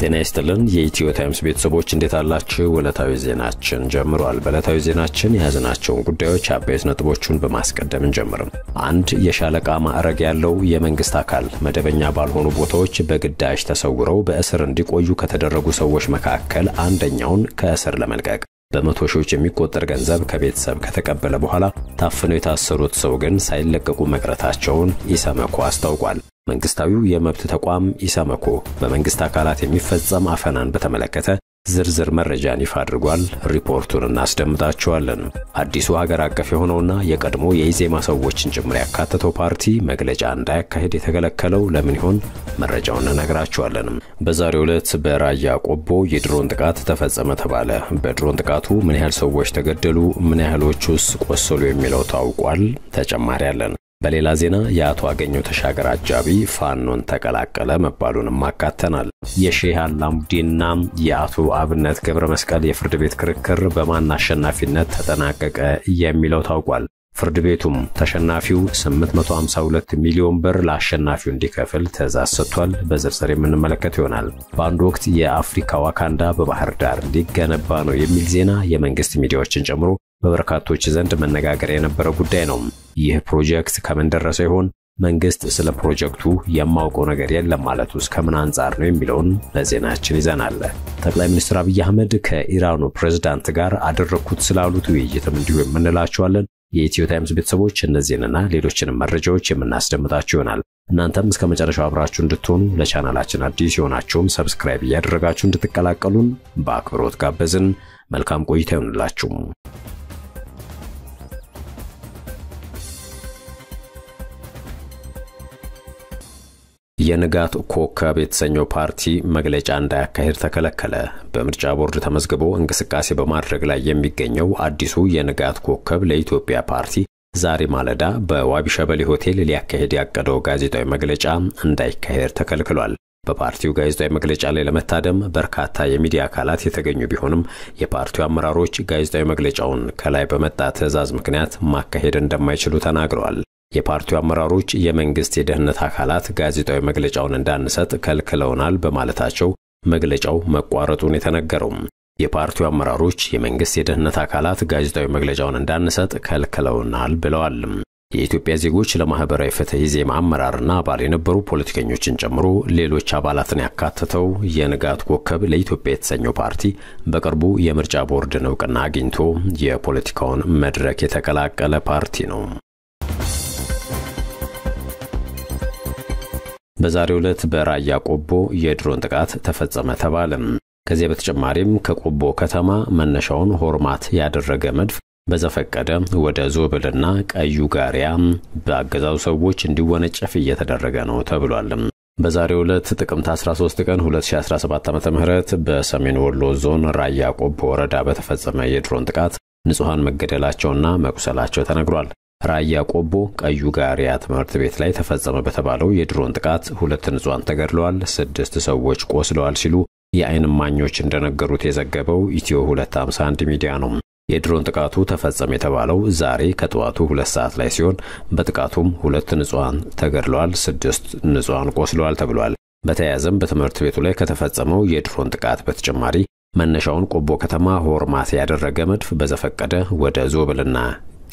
ጤና ይስጥልን የኢትዮ ታይምስ ቤተሰቦች እንዴት አላችሁ? ዕለታዊ ዜናችን ጀምሯል። በዕለታዊ ዜናችን የያዝናቸውን ጉዳዮች አበይት ነጥቦቹን በማስቀደም እንጀምርም። አንድ የሻለቃ ማዕረግ ያለው የመንግስት አካል መደበኛ ባልሆኑ ቦታዎች በግዳጅ ተሰውረው በእስር እንዲቆዩ ከተደረጉ ሰዎች መካከል አንደኛውን ከእስር ለመልቀቅ በመቶ ሺዎች የሚቆጠር ገንዘብ ከቤተሰብ ከተቀበለ በኋላ ታፍነው የታሰሩት ሰው ግን ሳይለቀቁ መቅረታቸውን ኢሰመኮ አስታውቋል። መንግስታዊው የመብት ተቋም ኢሰመኮ በመንግስት አካላት የሚፈጸም አፈናን በተመለከተ ዝርዝር መረጃን ይፋ አድርጓል። ሪፖርቱን እናስደምጣችኋለን። አዲሱ ሀገር አቀፍ የሆነውና የቀድሞ የኢዜማ ሰዎችን ጭምር ያካተተው ፓርቲ መግለጫ እንዳያካሄድ የተከለከለው ለምን ይሆን? መረጃውን እነግራችኋለን። በዛሬው ዕለት በራያ ቆቦ የድሮን ጥቃት ተፈጸመ ተባለ። በድሮን ጥቃቱ ምን ያህል ሰዎች ተገደሉ፣ ምን ያህሎቹስ ቆሰሉ የሚለው ታውቋል። ተጨማሪ አለን። በሌላ ዜና የአቶ አገኘው ተሻገር አጃቢ ፋኖን ተቀላቀለ መባሉንም አካተናል። የሼህ አላሙዲንና የአቶ አብነት ገብረ መስቀል የፍርድ ቤት ክርክር በማን አሸናፊነት ተጠናቀቀ የሚለው ታውቋል። ፍርድ ቤቱም ተሸናፊው 852 ሚሊዮን ብር ለአሸናፊው እንዲከፍል ትዕዛዝ ሰጥቷል። በዝርዝር የምንመለከት ይሆናል። በአንድ ወቅት የአፍሪካ ዋካንዳ በባህር ዳር ሊገነባ ነው የሚል ዜና የመንግስት ሚዲያዎችን ጨምሮ በበርካቶች ዘንድ መነጋገሪያ የነበረ ጉዳይ ነው። ይህ ፕሮጀክት ከምን ደረሰ ይሆን? መንግስት ስለ ፕሮጀክቱ የማውቀው ነገር የለም ማለቱ ከምን አንጻር ነው የሚለውን ለዜናችን ይዘናል። ጠቅላይ ሚኒስትር አብይ አህመድ ከኢራኑ ፕሬዝዳንት ጋር አደረግኩት ስላሉት ውይይትም እንዲሁ የምንላቸዋለን። የኢትዮ ታይምስ ቤተሰቦች እነዚህንና ሌሎችንም መረጃዎች የምናስደምጣችሁ ይሆናል። እናንተም እስከ መጨረሻው አብራችሁ እንድትሆኑ ለቻናላችን አዲስ የሆናችሁም subscribe እያደረጋችሁ እንድትቀላቀሉን በአክብሮት ጋበዝን። መልካም ቆይታ ይሆንላችሁ። የንጋት ኮከብ የተሰኘው ፓርቲ መግለጫ እንዳያካሄድ ተከለከለ። በምርጫ ቦርድ ተመዝግቦ እንቅስቃሴ በማድረግ ላይ የሚገኘው አዲሱ የንጋት ኮከብ ለኢትዮጵያ ፓርቲ ዛሬ ማለዳ በዋቢ ሸበሌ ሆቴል ሊያካሄድ ያቀደው ጋዜጣዊ መግለጫ እንዳይካሄድ ተከልክሏል። በፓርቲው ጋዜጣዊ መግለጫ ላይ ለመታደም በርካታ የሚዲያ አካላት የተገኙ ቢሆንም የፓርቲው አመራሮች ጋዜጣዊ መግለጫውን ከላይ በመጣ ትዕዛዝ ምክንያት ማካሄድ እንደማይችሉ ተናግረዋል። የፓርቲው አመራሮች የመንግስት የደህንነት አካላት ጋዜጣዊ መግለጫውን እንዳንሰጥ ከልክለውናል በማለታቸው መግለጫው መቋረጡን የተነገረው የፓርቲው አመራሮች የመንግስት የደህንነት አካላት ጋዜጣዊ መግለጫውን እንዳንሰጥ ከልክለውናል ብለዋል። የኢትዮጵያ ዜጎች ለማህበራዊ ፍትህ ኢዜማ አመራርና አባል የነበሩ ፖለቲከኞችን ጨምሮ ሌሎች አባላትን ያካተተው የንጋት ኮከብ ለኢትዮጵያ የተሰኘው ፓርቲ በቅርቡ የምርጫ ቦርድን እውቅና አግኝቶ የፖለቲካውን መድረክ የተቀላቀለ ፓርቲ ነው። በዛሬው ዕለት በራያ ቆቦ የድሮን ጥቃት ተፈጸመ ተባለ። ከዚያ በተጨማሪም ከቆቦ ከተማ መነሻውን ሆርማት ያደረገ መድፍ በዘፈቀደ ወደ ዞብልና ቀዩ ጋሪያ በአገዛዙ ሰዎች እንዲወነጨፍ እየተደረገ ነው ተብሏል። በዛሬው ዕለት ጥቅምት 13 ቀን 2017 ዓ.ም በሰሜን ወሎ ዞን ራያ ቆቦ ወረዳ በተፈጸመ የድሮን ጥቃት ንጹሐን መገደላቸውና መቁሰላቸው ተነግሯል። ራያ ቆቦ ቀዩ ጋሪያ ትምህርት ቤት ላይ ተፈጸመ በተባለው የድሮን ጥቃት ሁለት ንጹሐን ተገድለዋል፣ ስድስት ሰዎች ቆስለዋል ሲሉ የዓይን እማኞች እንደነገሩት የዘገበው ኢትዮ 251 ሚዲያ ነው። የድሮን ጥቃቱ ተፈጸመ የተባለው ዛሬ ከጠዋቱ ሁለት ሰዓት ላይ ሲሆን በጥቃቱም ሁለት ንጹሐን ተገድለዋል፣ ስድስት ንጹሐን ቆስለዋል ተብሏል። በተያያዘም በትምህርት ቤቱ ላይ ከተፈጸመው የድሮን ጥቃት በተጨማሪ መነሻውን ቆቦ ከተማ ሆርማት ያደረገ መድፍ በዘፈቀደ ወደ ዞብልና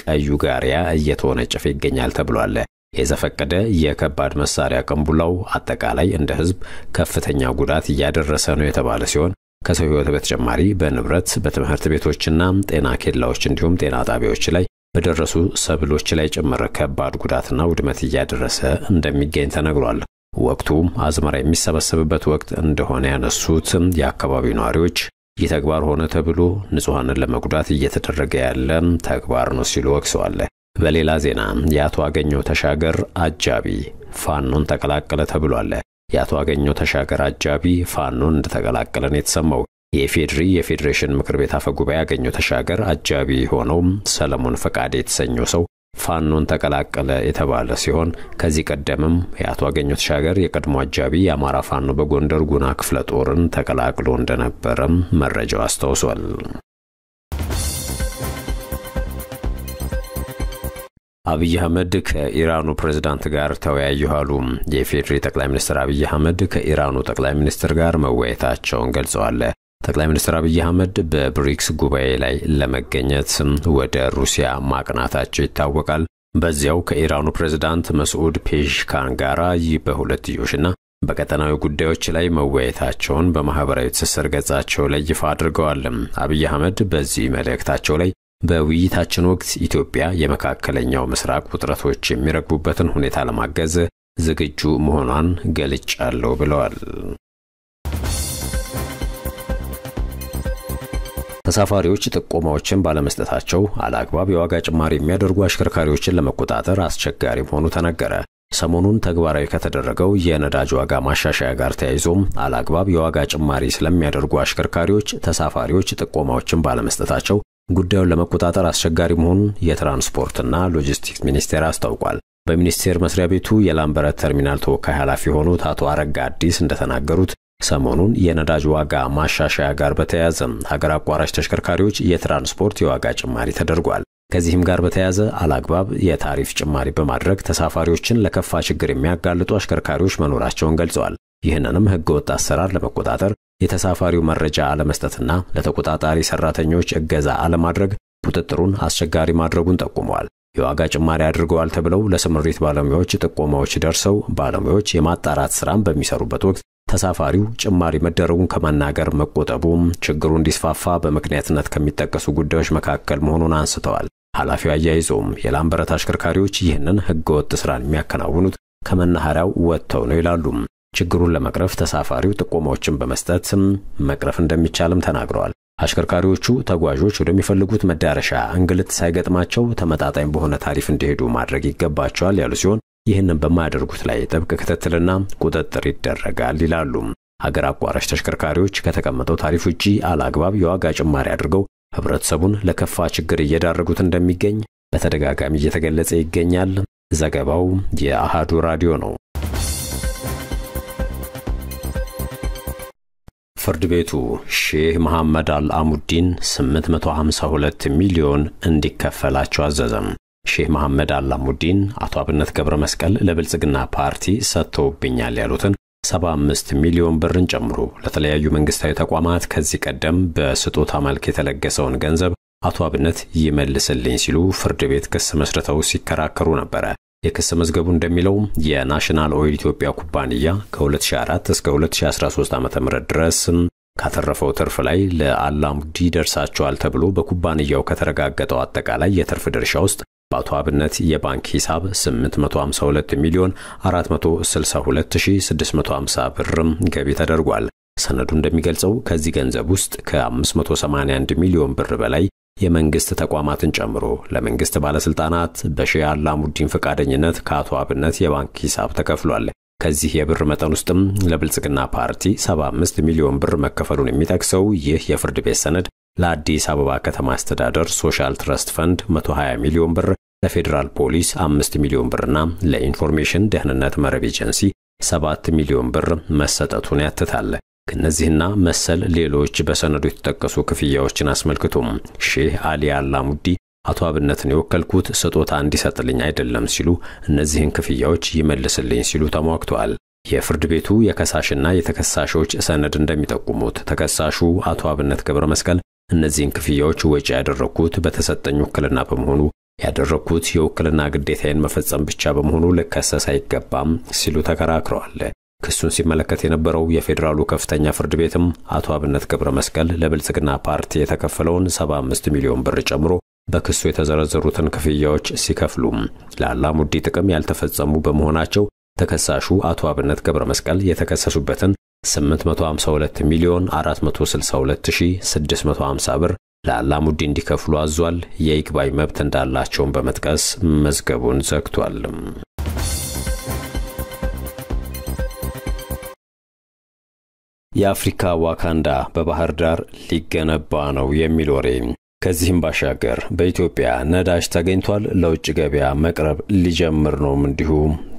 ቀዩ ጋሪያ እየተወነጨፈ ይገኛል ተብሏል። የዘፈቀደ የከባድ መሳሪያ ቅንቡላው አጠቃላይ እንደ ሕዝብ ከፍተኛ ጉዳት እያደረሰ ነው የተባለ ሲሆን ከሰው ሕይወት በተጨማሪ በንብረት በትምህርት ቤቶችና ጤና ኬላዎች እንዲሁም ጤና ጣቢያዎች ላይ በደረሱ ሰብሎች ላይ ጭምር ከባድ ጉዳትና ውድመት እያደረሰ እንደሚገኝ ተነግሯል። ወቅቱም አዝመራ የሚሰበሰብበት ወቅት እንደሆነ ያነሱት የአካባቢው ነዋሪዎች ይህ ተግባር ሆነ ተብሎ ንጹሐንን ለመጉዳት እየተደረገ ያለ ተግባር ነው ሲሉ ወቅሰዋል። በሌላ ዜና የአቶ አገኘው ተሻገር አጃቢ ፋኖን ተቀላቀለ ተብሏል። የአቶ አገኘው ተሻገር አጃቢ ፋኖን እንደተቀላቀለ ነው የተሰማው። የኢፌድሪ የፌዴሬሽን ምክር ቤት አፈ ጉባኤ አገኘው ተሻገር አጃቢ የሆነው ሰለሞን ፈቃድ የተሰኘው ሰው ፋኖን ተቀላቀለ የተባለ ሲሆን ከዚህ ቀደምም የአቶ አገኘው ተሻገር የቀድሞ አጃቢ የአማራ ፋኖ በጎንደር ጉና ክፍለ ጦርን ተቀላቅሎ እንደነበረም መረጃው አስታውሷል። አብይ አህመድ ከኢራኑ ፕሬዝዳንት ጋር ተወያዩ አሉ። የኢፌዴሪ ጠቅላይ ሚኒስትር አብይ አህመድ ከኢራኑ ጠቅላይ ሚኒስትር ጋር መወያየታቸውን ገልጸዋል። ጠቅላይ ሚኒስትር አብይ አህመድ በብሪክስ ጉባኤ ላይ ለመገኘት ወደ ሩሲያ ማቅናታቸው ይታወቃል። በዚያው ከኢራኑ ፕሬዝዳንት መስዑድ ፔዥካን ጋር በሁለትዮሽና በቀጠናዊ ጉዳዮች ላይ መወያየታቸውን በማኅበራዊ ትስስር ገጻቸው ላይ ይፋ አድርገዋል። አብይ አህመድ በዚህ መልእክታቸው ላይ በውይይታችን ወቅት ኢትዮጵያ የመካከለኛው ምስራቅ ውጥረቶች የሚረግቡበትን ሁኔታ ለማገዝ ዝግጁ መሆኗን ገልጫለሁ ብለዋል። ተሳፋሪዎች ጥቆማዎችን ባለመስጠታቸው አለአግባብ የዋጋ ጭማሪ የሚያደርጉ አሽከርካሪዎችን ለመቆጣጠር አስቸጋሪ መሆኑ ተነገረ። ሰሞኑን ተግባራዊ ከተደረገው የነዳጅ ዋጋ ማሻሻያ ጋር ተያይዞም አለአግባብ የዋጋ ጭማሪ ስለሚያደርጉ አሽከርካሪዎች ተሳፋሪዎች ጥቆማዎችን ባለመስጠታቸው ጉዳዩን ለመቆጣጠር አስቸጋሪ መሆኑን የትራንስፖርትና ሎጂስቲክስ ሚኒስቴር አስታውቋል። በሚኒስቴር መስሪያ ቤቱ የላምበረት ተርሚናል ተወካይ ኃላፊ የሆኑት አቶ አረጋ አዲስ እንደተናገሩት ሰሞኑን የነዳጅ ዋጋ ማሻሻያ ጋር በተያያዘ ሀገር አቋራጭ ተሽከርካሪዎች የትራንስፖርት የዋጋ ጭማሪ ተደርጓል። ከዚህም ጋር በተያያዘ አላግባብ የታሪፍ ጭማሪ በማድረግ ተሳፋሪዎችን ለከፋ ችግር የሚያጋልጡ አሽከርካሪዎች መኖራቸውን ገልጸዋል። ይህንንም ሕገወጥ አሰራር ለመቆጣጠር የተሳፋሪው መረጃ አለመስጠትና ለተቆጣጣሪ ሰራተኞች እገዛ አለማድረግ ቁጥጥሩን አስቸጋሪ ማድረጉን ጠቁመዋል። የዋጋ ጭማሪ አድርገዋል ተብለው ለስምሪት ባለሙያዎች ጥቆማዎች ደርሰው ባለሙያዎች የማጣራት ስራን በሚሰሩበት ወቅት ተሳፋሪው ጭማሪ መደረጉን ከመናገር መቆጠቡም ችግሩ እንዲስፋፋ በምክንያትነት ከሚጠቀሱ ጉዳዮች መካከል መሆኑን አንስተዋል። ኃላፊው አያይዘውም የላምበረት አሽከርካሪዎች ይህንን ህገወጥ ስራን የሚያከናውኑት ከመናኸሪያው ወጥተው ነው ይላሉ። ችግሩን ለመቅረፍ ተሳፋሪው ጥቆማዎችን በመስጠት መቅረፍ እንደሚቻልም ተናግረዋል። አሽከርካሪዎቹ ተጓዦች ወደሚፈልጉት መዳረሻ እንግልት ሳይገጥማቸው ተመጣጣኝ በሆነ ታሪፍ እንዲሄዱ ማድረግ ይገባቸዋል ያሉ ሲሆን ይህንን በማያደርጉት ላይ ጥብቅ ክትትልና ቁጥጥር ይደረጋል ይላሉ። ሀገር አቋራጭ ተሽከርካሪዎች ከተቀመጠው ታሪፍ ውጪ አላግባብ የዋጋ ጭማሪ አድርገው ህብረተሰቡን ለከፋ ችግር እየዳረጉት እንደሚገኝ በተደጋጋሚ እየተገለጸ ይገኛል። ዘገባው የአሃዱ ራዲዮ ነው። ፍርድ ቤቱ ሼህ መሐመድ አልአሙዲን 852 ሚሊዮን እንዲከፈላቸው አዘዘም። ሼህ መሐመድ አላሙዲን አቶ አብነት ገብረ መስቀል ለብልጽግና ፓርቲ ሰጥተውብኛል ያሉትን 75 ሚሊዮን ብርን ጨምሮ ለተለያዩ መንግስታዊ ተቋማት ከዚህ ቀደም በስጦታ መልክ የተለገሰውን ገንዘብ አቶ አብነት ይመልስልኝ ሲሉ ፍርድ ቤት ክስ መስርተው ሲከራከሩ ነበረ። የክስ መዝገቡ እንደሚለው የናሽናል ኦይል ኢትዮጵያ ኩባንያ ከ2004 እስከ 2013 ዓ.ም ድረስ ካተረፈው ትርፍ ላይ ለአላሙዲ ደርሳቸዋል ተብሎ በኩባንያው ከተረጋገጠው አጠቃላይ የትርፍ ድርሻ ውስጥ በአቶ አብነት የባንክ ሂሳብ 852 ሚሊዮን 462650 ብርም ገቢ ተደርጓል። ሰነዱ እንደሚገልጸው ከዚህ ገንዘብ ውስጥ ከ581 ሚሊዮን ብር በላይ የመንግስት ተቋማትን ጨምሮ ለመንግስት ባለስልጣናት በሼህ አላሙዲን ፈቃደኝነት ከአቶ አብነት የባንክ ሂሳብ ተከፍሏል። ከዚህ የብር መጠን ውስጥም ለብልጽግና ፓርቲ 75 ሚሊዮን ብር መከፈሉን የሚጠቅሰው ይህ የፍርድ ቤት ሰነድ ለአዲስ አበባ ከተማ አስተዳደር social trust fund 120 ሚሊዮን ብር፣ ለፌዴራል ፖሊስ 5 ሚሊዮን ብርና ለኢንፎርሜሽን ደህንነት መረብ ኤጀንሲ 7 ሚሊዮን ብር መሰጠቱን ያትታል። ከእነዚህና መሰል ሌሎች በሰነዱ የተጠቀሱ ክፍያዎችን አስመልክቶም ሼህ አሊ አላሙዲ አቶ አብነትን የወከልኩት ስጦታ እንዲሰጥልኝ አይደለም ሲሉ እነዚህን ክፍያዎች ይመልስልኝ ሲሉ ተሟግተዋል። የፍርድ ቤቱ የከሳሽና የተከሳሾች ሰነድ እንደሚጠቁሙት ተከሳሹ አቶ አብነት ገብረ መስቀል እነዚህን ክፍያዎች ወጪ ያደረግኩት በተሰጠኝ ውክልና በመሆኑ ያደረግኩት የውክልና ግዴታዬን መፈጸም ብቻ በመሆኑ ልከሰስ አይገባም ሲሉ ተከራክረዋል። ክሱን ሲመለከት የነበረው የፌዴራሉ ከፍተኛ ፍርድ ቤትም አቶ አብነት ገብረ መስቀል ለብልጽግና ፓርቲ የተከፈለውን 75 ሚሊዮን ብር ጨምሮ በክሱ የተዘረዘሩትን ክፍያዎች ሲከፍሉም ለአላሙዲ ጥቅም ያልተፈጸሙ በመሆናቸው ተከሳሹ አቶ አብነት ገብረ መስቀል የተከሰሱበትን 852 ሚሊዮን 462650 ብር ለአላሙዲ እንዲከፍሉ አዟል። የይግባኝ መብት እንዳላቸውን በመጥቀስ መዝገቡን ዘግቷል። የአፍሪካ ዋካንዳ በባህር ዳር ሊገነባ ነው የሚል ወሬ። ከዚህም ባሻገር በኢትዮጵያ ነዳጅ ተገኝቷል፣ ለውጭ ገበያ መቅረብ ሊጀምር ነውም እንዲሁ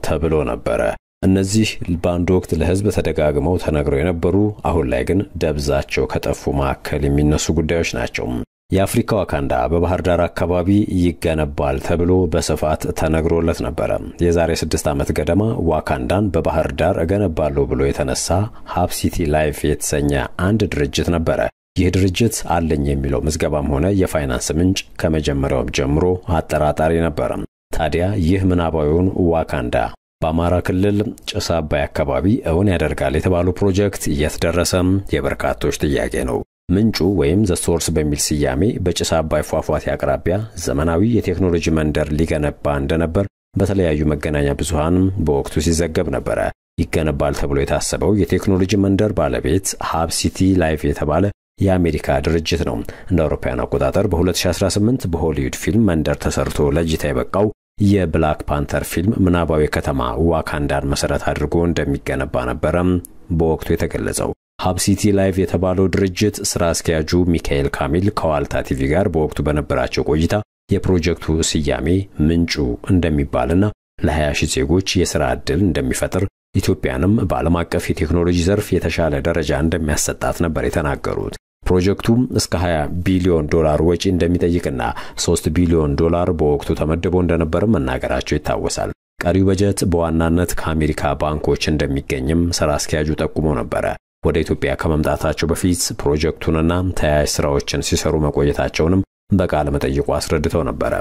ተብሎ ነበረ። እነዚህ በአንድ ወቅት ለሕዝብ ተደጋግመው ተነግረው የነበሩ አሁን ላይ ግን ደብዛቸው ከጠፉ መካከል የሚነሱ ጉዳዮች ናቸው። የአፍሪካ ዋካንዳ በባህር ዳር አካባቢ ይገነባል ተብሎ በስፋት ተነግሮለት ነበረ። የዛሬ ስድስት ዓመት ገደማ ዋካንዳን በባህር ዳር እገነባለሁ ብሎ የተነሳ ሀብ ሲቲ ላይፍ የተሰኘ አንድ ድርጅት ነበረ። ይህ ድርጅት አለኝ የሚለው ምዝገባም ሆነ የፋይናንስ ምንጭ ከመጀመሪያውም ጀምሮ አጠራጣሪ ነበረ። ታዲያ ይህ ምናባዊውን ዋካንዳ በአማራ ክልል ጭስ አባይ አካባቢ እውን ያደርጋል የተባለው ፕሮጀክት የት ደረሰም የበርካቶች ጥያቄ ነው። ምንጩ ወይም The Source በሚል ስያሜ በጭስ አባይ ፏፏቴ አቅራቢያ ዘመናዊ የቴክኖሎጂ መንደር ሊገነባ እንደነበር በተለያዩ መገናኛ ብዙሃን በወቅቱ ሲዘገብ ነበረ። ይገነባል ተብሎ የታሰበው የቴክኖሎጂ መንደር ባለቤት Hub City Live የተባለ የአሜሪካ ድርጅት ነው። እንደ አውሮፓውያን አቆጣጠር በ2018 በሆሊውድ ፊልም መንደር ተሰርቶ ለእይታ የበቃው የ Black Panther ፊልም ምናባዊ ከተማ ዋካንዳን መሰረት አድርጎ እንደሚገነባ ነበረም በወቅቱ የተገለጸው። Hub City Live የተባለው ድርጅት ስራ አስኪያጁ ሚካኤል ካሚል ከዋልታ ቲቪ ጋር በወቅቱ በነበራቸው ቆይታ የፕሮጀክቱ ስያሜ ምንጩ እንደሚባልና ለ20 ሺህ ዜጎች የሥራ ዕድል እንደሚፈጥር ኢትዮጵያንም በዓለም አቀፍ የቴክኖሎጂ ዘርፍ የተሻለ ደረጃ እንደሚያሰጣት ነበር የተናገሩት። ፕሮጀክቱም እስከ 20 ቢሊዮን ዶላር ወጪ እንደሚጠይቅና 3 ቢሊዮን ዶላር በወቅቱ ተመድቦ እንደነበርም መናገራቸው ይታወሳል። ቀሪው በጀት በዋናነት ከአሜሪካ ባንኮች እንደሚገኝም ስራ አስኪያጁ ጠቁሞ ነበረ። ወደ ኢትዮጵያ ከመምጣታቸው በፊት ፕሮጀክቱንና ተያያዥ ስራዎችን ሲሰሩ መቆየታቸውንም በቃለ መጠይቁ አስረድተው ነበረ።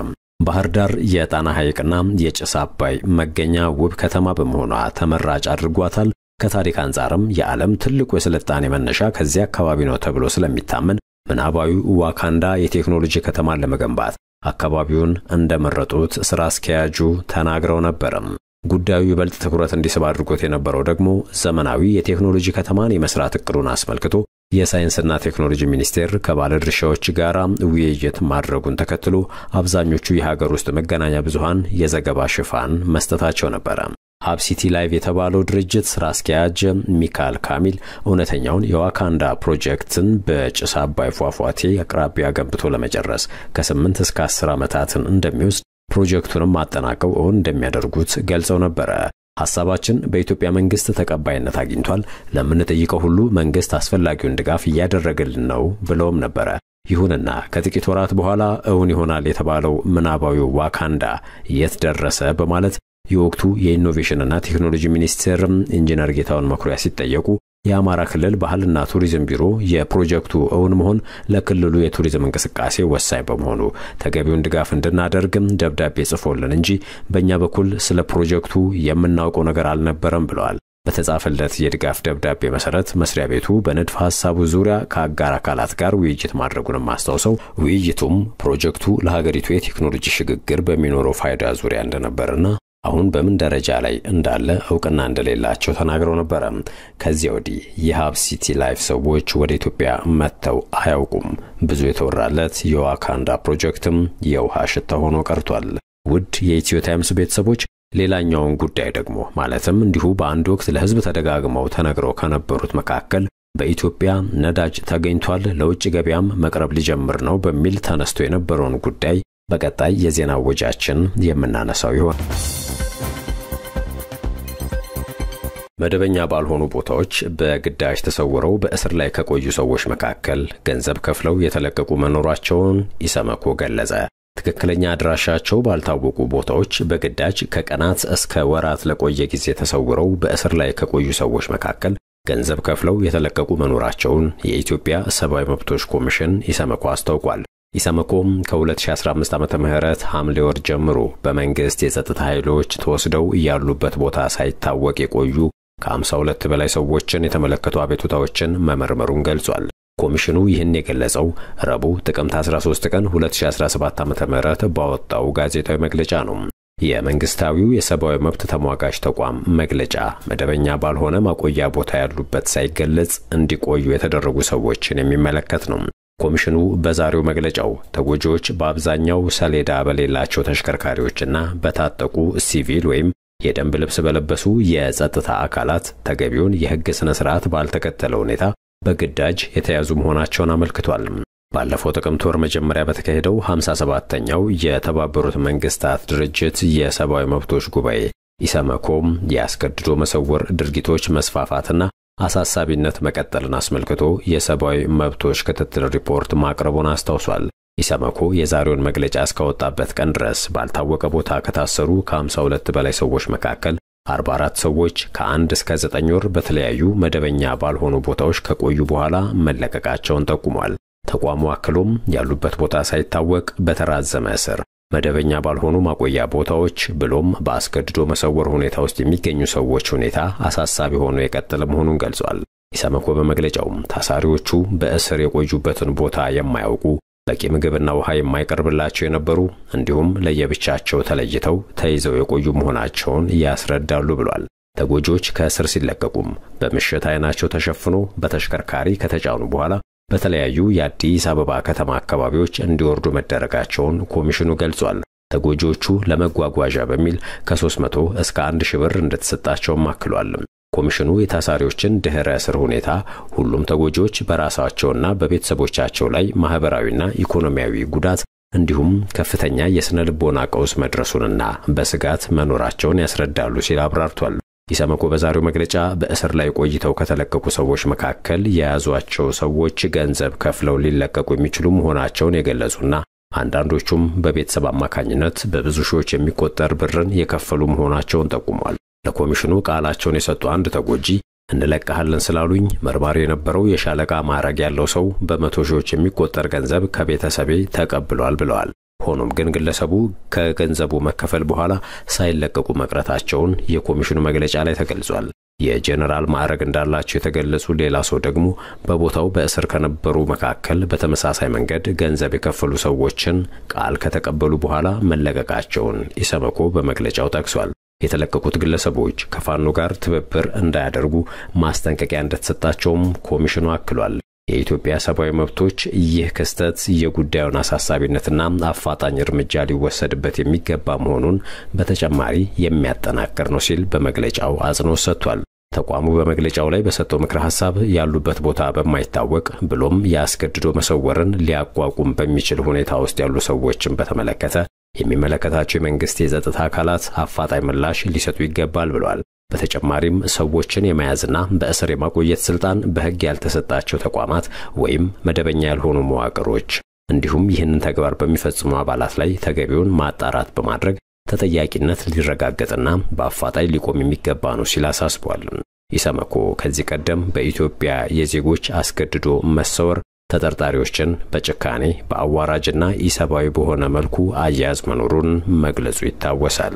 ባህር ዳር የጣና ሐይቅና የጭስ አባይ መገኛ ውብ ከተማ በመሆኗ ተመራጭ አድርጓታል። ከታሪክ አንጻርም የዓለም ትልቁ የስልጣኔ መነሻ ከዚህ አካባቢ ነው ተብሎ ስለሚታመን ምናባዊ ዋካንዳ የቴክኖሎጂ ከተማን ለመገንባት አካባቢውን እንደመረጡት ስራ አስኪያጁ ተናግረው ነበረም። ጉዳዩ ይበልጥ ትኩረት እንዲስብ አድርጎት የነበረው ደግሞ ዘመናዊ የቴክኖሎጂ ከተማን የመስራት እቅዱን አስመልክቶ የሳይንስና ቴክኖሎጂ ሚኒስቴር ከባለድርሻዎች ጋር ውይይት ማድረጉን ተከትሎ አብዛኞቹ የሀገር ውስጥ መገናኛ ብዙሃን የዘገባ ሽፋን መስጠታቸው ነበረ። Hub City Live የተባለው ድርጅት ስራ አስኪያጅ ሚካኤል ካሚል እውነተኛውን የዋካንዳ ፕሮጀክትን በጭስ አባይ ፏፏቴ አቅራቢያ ገንብቶ ለመጨረስ ከ8 እስከ 10 ዓመታትን እንደሚወስድ ፕሮጀክቱንም አጠናቀው እውን እንደሚያደርጉት ገልጸው ነበረ። ሐሳባችን በኢትዮጵያ መንግስት ተቀባይነት አግኝቷል። ለምንጠይቀው ሁሉ መንግስት አስፈላጊውን ድጋፍ እያደረገልን ነው ብለውም ነበረ። ይሁንና ከጥቂት ወራት በኋላ እውን ይሆናል የተባለው ምናባዊው ዋካንዳ የት ደረሰ በማለት የወቅቱ የኢኖቬሽንና ቴክኖሎጂ ሚኒስቴር ኢንጂነር ጌታሁን መኩሪያ ሲጠየቁ የአማራ ክልል ባህልና ቱሪዝም ቢሮ የፕሮጀክቱ እውን መሆን ለክልሉ የቱሪዝም እንቅስቃሴ ወሳኝ በመሆኑ ተገቢውን ድጋፍ እንድናደርግም ደብዳቤ ጽፎልን እንጂ በእኛ በኩል ስለ ፕሮጀክቱ የምናውቀው ነገር አልነበረም ብለዋል። በተጻፈለት የድጋፍ ደብዳቤ መሰረት መስሪያ ቤቱ በንድፈ ሐሳቡ ዙሪያ ከአጋር አካላት ጋር ውይይት ማድረጉንም አስታውሰው ውይይቱም ፕሮጀክቱ ለሀገሪቱ የቴክኖሎጂ ሽግግር በሚኖረው ፋይዳ ዙሪያ እንደነበርና አሁን በምን ደረጃ ላይ እንዳለ እውቅና እንደሌላቸው ተናግረው ነበረ። ከዚያ ወዲህ የ Hub City Live ሰዎች ወደ ኢትዮጵያ መጥተው አያውቁም። ብዙ የተወራለት የዋካንዳ ፕሮጀክትም የውሃ ሽታ ሆኖ ቀርቷል። ውድ የ Ethio Times ቤተሰቦች ሌላኛውን ጉዳይ ደግሞ ማለትም እንዲሁ በአንድ ወቅት ለሕዝብ ተደጋግመው ተነግረው ከነበሩት መካከል በኢትዮጵያ ነዳጅ ተገኝቷል፣ ለውጭ ገበያም መቅረብ ሊጀምር ነው በሚል ተነስቶ የነበረውን ጉዳይ በቀጣይ የዜና ወጋችን የምናነሳው ይሆን። መደበኛ ባልሆኑ ቦታዎች በግዳጅ ተሰውረው በእስር ላይ ከቆዩ ሰዎች መካከል ገንዘብ ከፍለው የተለቀቁ መኖራቸውን ኢሰመኮ ገለጸ። ትክክለኛ አድራሻቸው ባልታወቁ ቦታዎች በግዳጅ ከቀናት እስከ ወራት ለቆየ ጊዜ ተሰውረው በእስር ላይ ከቆዩ ሰዎች መካከል ገንዘብ ከፍለው የተለቀቁ መኖራቸውን የኢትዮጵያ ሰብአዊ መብቶች ኮሚሽን ኢሰመኮ አስታውቋል። ኢሰመኮም ከ2015 ዓ ም ሐምሌ ወር ጀምሮ በመንግሥት የጸጥታ ኃይሎች ተወስደው እያሉበት ቦታ ሳይታወቅ የቆዩ ከ52 በላይ ሰዎችን የተመለከቱ አቤቱታዎችን መመርመሩን ገልጿል። ኮሚሽኑ ይህን የገለጸው ረቡዕ ጥቅምት 13 ቀን 2017 ዓ.ም ባወጣው ጋዜጣዊ መግለጫ ነው። የመንግስታዊው የሰብአዊ መብት ተሟጋች ተቋም መግለጫ መደበኛ ባልሆነ ማቆያ ቦታ ያሉበት ሳይገለጽ እንዲቆዩ የተደረጉ ሰዎችን የሚመለከት ነው። ኮሚሽኑ በዛሬው መግለጫው ተጎጂዎች በአብዛኛው ሰሌዳ በሌላቸው ተሽከርካሪዎችና በታጠቁ ሲቪል ወይም የደንብ ልብስ በለበሱ የጸጥታ አካላት ተገቢውን የሕግ ሥነ ሥርዓት ባልተከተለ ሁኔታ በግዳጅ የተያዙ መሆናቸውን አመልክቷል። ባለፈው ጥቅምት ወር መጀመሪያ በተካሄደው 57ተኛው የተባበሩት መንግስታት ድርጅት የሰብአዊ መብቶች ጉባኤ ኢሰመኮም የአስገድዶ መሰወር ድርጊቶች መስፋፋትና አሳሳቢነት መቀጠልን አስመልክቶ የሰብአዊ መብቶች ክትትል ሪፖርት ማቅረቡን አስታውሷል። ኢሰመኮ የዛሬውን መግለጫ እስካወጣበት ቀን ድረስ ባልታወቀ ቦታ ከታሰሩ ከ52 በላይ ሰዎች መካከል 44 ሰዎች ከአንድ እስከ 9 ወር በተለያዩ መደበኛ ባልሆኑ ቦታዎች ከቆዩ በኋላ መለቀቃቸውን ጠቁሟል። ተቋሙ አክሎም ያሉበት ቦታ ሳይታወቅ በተራዘመ እስር፣ መደበኛ ባልሆኑ ማቆያ ቦታዎች ብሎም በአስገድዶ መሰወር ሁኔታ ውስጥ የሚገኙ ሰዎች ሁኔታ አሳሳቢ ሆኖ የቀጠለ መሆኑን ገልጿል። ኢሰመኮ በመግለጫውም ታሳሪዎቹ በእስር የቆዩበትን ቦታ የማያውቁ በቂ ምግብና ውሃ የማይቀርብላቸው የነበሩ እንዲሁም ለየብቻቸው ተለይተው ተይዘው የቆዩ መሆናቸውን ያስረዳሉ ብሏል። ተጎጂዎች ከእስር ሲለቀቁም በምሽት ዓይናቸው ተሸፍኖ በተሽከርካሪ ከተጫኑ በኋላ በተለያዩ የአዲስ አበባ ከተማ አካባቢዎች እንዲወርዱ መደረጋቸውን ኮሚሽኑ ገልጿል። ተጎጂዎቹ ለመጓጓዣ በሚል ከ300 እስከ 1 ሺህ ብር እንደተሰጣቸውም አክሏል። ኮሚሽኑ የታሳሪዎችን ድኅረ እስር ሁኔታ ሁሉም ተጎጂዎች በራሳቸውና በቤተሰቦቻቸው ላይ ማኅበራዊና ኢኮኖሚያዊ ጉዳት እንዲሁም ከፍተኛ የሥነ ልቦና ቀውስ መድረሱንና በስጋት መኖራቸውን ያስረዳሉ ሲል አብራርቷል። ኢሰመኮ በዛሬው መግለጫ በእስር ላይ ቆይተው ከተለቀቁ ሰዎች መካከል የያዟቸው ሰዎች ገንዘብ ከፍለው ሊለቀቁ የሚችሉ መሆናቸውን የገለጹና አንዳንዶቹም በቤተሰብ አማካኝነት በብዙ ሺዎች የሚቆጠር ብርን የከፈሉ መሆናቸውን ጠቁሟል። ለኮሚሽኑ ቃላቸውን የሰጡ አንድ ተጎጂ እንለቀሃለን ስላሉኝ መርማሪ የነበረው የሻለቃ ማዕረግ ያለው ሰው በመቶ ሺዎች የሚቆጠር ገንዘብ ከቤተሰቤ ተቀብሏል ብለዋል። ሆኖም ግን ግለሰቡ ከገንዘቡ መከፈል በኋላ ሳይለቀቁ መቅረታቸውን የኮሚሽኑ መግለጫ ላይ ተገልጿል። የጄኔራል ማዕረግ እንዳላቸው የተገለጹ ሌላ ሰው ደግሞ በቦታው በእስር ከነበሩ መካከል በተመሳሳይ መንገድ ገንዘብ የከፈሉ ሰዎችን ቃል ከተቀበሉ በኋላ መለቀቃቸውን ኢሰመኮ በመግለጫው ጠቅሷል። የተለቀቁት ግለሰቦች ከፋኖ ጋር ትብብር እንዳያደርጉ ማስጠንቀቂያ እንደተሰጣቸውም ኮሚሽኑ አክሏል። የኢትዮጵያ ሰብአዊ መብቶች ይህ ክስተት የጉዳዩን አሳሳቢነትና አፋጣኝ እርምጃ ሊወሰድበት የሚገባ መሆኑን በተጨማሪ የሚያጠናክር ነው ሲል በመግለጫው አጽንኦት ሰጥቷል። ተቋሙ በመግለጫው ላይ በሰጠው ምክረ ሐሳብ ያሉበት ቦታ በማይታወቅ ብሎም የአስገድዶ መሰወርን ሊያቋቁም በሚችል ሁኔታ ውስጥ ያሉ ሰዎችን በተመለከተ የሚመለከታቸው የመንግስት የጸጥታ አካላት አፋጣኝ ምላሽ ሊሰጡ ይገባል ብሏል። በተጨማሪም ሰዎችን የመያዝና በእስር የማቆየት ስልጣን በሕግ ያልተሰጣቸው ተቋማት ወይም መደበኛ ያልሆኑ መዋቅሮች እንዲሁም ይህንን ተግባር በሚፈጽሙ አባላት ላይ ተገቢውን ማጣራት በማድረግ ተጠያቂነት ሊረጋገጥና በአፋጣኝ ሊቆም የሚገባ ነው ሲል አሳስቧል። ኢሰመኮ ከዚህ ቀደም በኢትዮጵያ የዜጎች አስገድዶ መሰወር ተጠርጣሪዎችን በጭካኔ በአዋራጅና ኢሰብአዊ በሆነ መልኩ አያያዝ መኖሩን መግለጹ ይታወሳል።